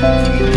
Música